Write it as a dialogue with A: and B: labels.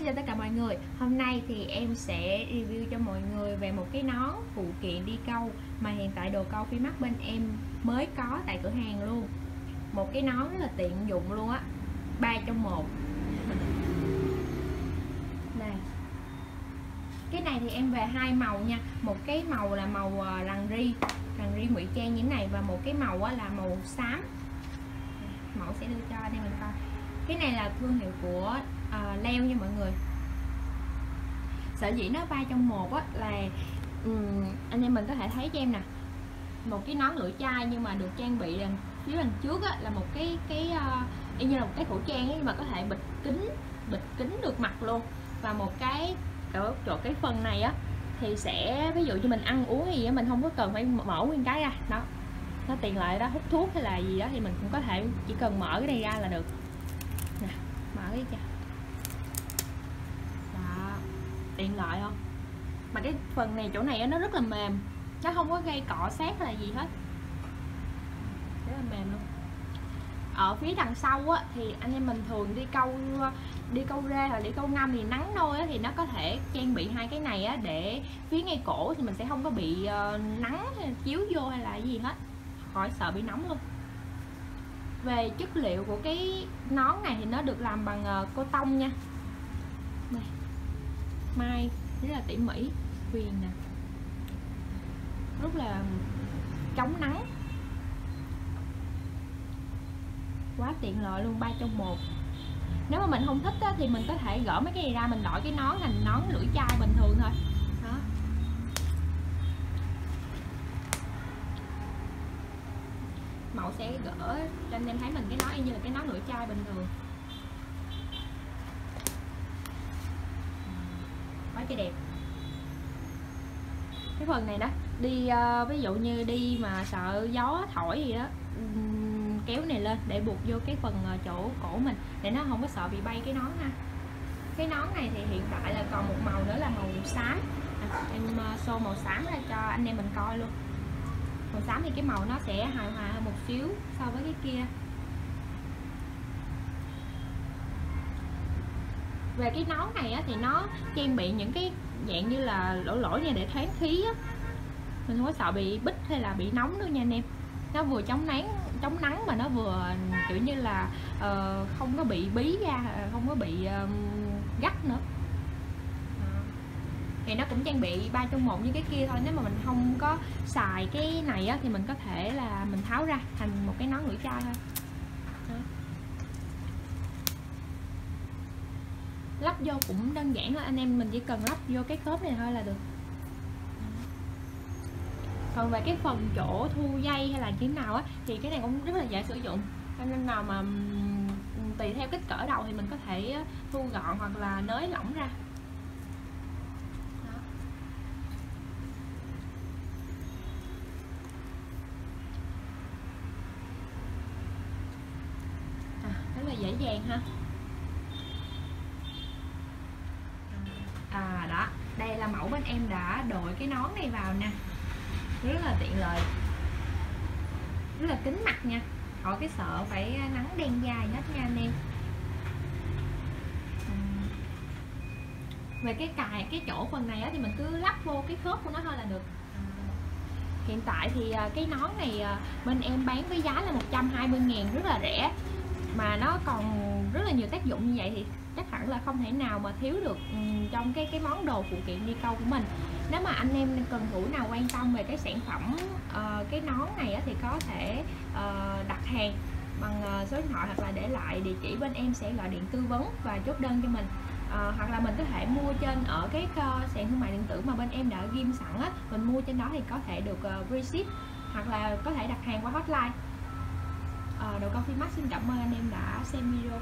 A: xin chào tất cả mọi người. Hôm nay thì em sẽ review cho mọi người về một cái nón phụ kiện đi câu Mà hiện tại đồ câu phía mắt bên em mới có tại cửa hàng luôn. Một cái nón rất là tiện dụng luôn á. Ba trong một. Đây. Cái này thì em về hai màu nha. Một cái màu là màu ờ, rằn ri Rằn ri ngụy trang như thế này Và một cái màu là màu xám. Mẫu sẽ đưa cho anh em mình coi. Cái này là thương hiệu của uh, leo nha mọi người. Sở dĩ nó ba trong một á là um, anh em mình có thể thấy cho em nè. Một cái nón lưỡi chai nhưng mà được trang bị đằng phía đằng trước á, là một cái cái uh, như là một cái khẩu trang ấy, nhưng mà có thể bịt kính bịt kính được mặt luôn. Và một cái ở chỗ cái phần này á thì sẽ ví dụ như mình ăn uống gì á mình không có cần phải mở nguyên cái ra. Đó nó tiện lợi đó hút thuốc hay là gì đó thì mình cũng có thể chỉ cần mở cái này ra là được. Nè mở đi chưa đó tiện lợi không? Mà cái phần này chỗ này nó rất là mềm. Nó không có gây cọ sát hay là gì hết. Rất là mềm luôn. Ở phía đằng sau á, thì anh em mình thường đi câu đi câu rê hoặc đi câu ngâm thì nắng nôi á, thì nó có thể trang bị hai cái này á, để phía ngay cổ thì mình sẽ không có bị uh, nắng chiếu vô hay là gì hết. Khỏi sợ bị nóng luôn. Về chất liệu của cái nón này thì nó được làm bằng uh, cô tông nha. Này mai rất là tỉ mỉ viền nè. Rất là chống nắng. Quá tiện lợi luôn ba trong một. Nếu mà mình không thích á, thì mình có thể gỡ mấy cái này ra mình đổi cái nón thành nón lưỡi chai bình thường thôi. Đó. Mẫu sẽ gỡ cho anh em thấy mình cái nón y như là cái nón lưỡi chai bình thường. Cái đẹp. Cái phần này đó đi uh, ví dụ như đi mà sợ gió thổi gì đó um, kéo này lên để buộc vô cái phần uh, chỗ cổ mình để nó không có sợ bị bay cái nón ha. Cái nón này thì hiện tại là còn một màu nữa là màu xám. À, em uh, show màu xám ra cho anh em mình coi luôn. Màu xám thì cái màu nó sẽ hài hòa hơn một xíu so với cái kia. Về cái nón này á, thì nó trang bị những cái dạng như là lỗ lỗ nha để thoáng khí á. Mình không có sợ bị bít hay là bị nóng nữa nha anh em. Nó vừa chống nắng chống nắng mà nó vừa kiểu như là uh, không có bị bí ra không có bị um, gắt nữa. Thì nó cũng trang bị ba trong một như cái kia thôi. Nếu mà mình không có xài cái này á, thì mình có thể là mình tháo ra thành một cái nón lưỡi chai thôi. Đó. Lắp vô cũng đơn giản thôi, anh em mình chỉ cần lắp vô cái khớp này thôi là được. Còn về cái phần chỗ thu dây hay là như nào á, thì cái này cũng rất là dễ sử dụng. Anh em nào mà tùy theo kích cỡ đầu thì mình có thể ờ, thu gọn hoặc là nới lỏng ra. À, dễ dàng ha à đó đây em đã đội cái nón này vào nè. Rất là tiện lợi. Rất là kính mặt nha. Khỏi cái sợ phải nắng đen dài hết nha anh em. Về cái cài, cái chỗ phần này á thì mình cứ lắp vô cái khớp của nó thôi là được. Hiện tại thì à, cái nón này à, bên em bán với giá là 120 ngàn, rất là rẻ mà nó còn rất là nhiều tác dụng như vậy thì chắc hẳn là không thể nào mà thiếu được ừ, trong cái cái món đồ phụ kiện đi câu của mình. Nếu mà anh em cần thủ nào quan tâm về cái sản phẩm uh, cái nón này á, thì có thể uh, đặt hàng bằng uh, số điện thoại hoặc là để lại địa chỉ bên em sẽ gọi điện tư vấn và chốt đơn cho mình. Uh, hoặc là mình có thể mua trên ở cái uh, sàn thương mại điện tử mà bên em đã ghim sẵn á mình mua trên đó thì có thể được uh, free ship hoặc là có thể đặt hàng qua hotline đầu câu phim mắt xin cảm ơn anh em đã xem video.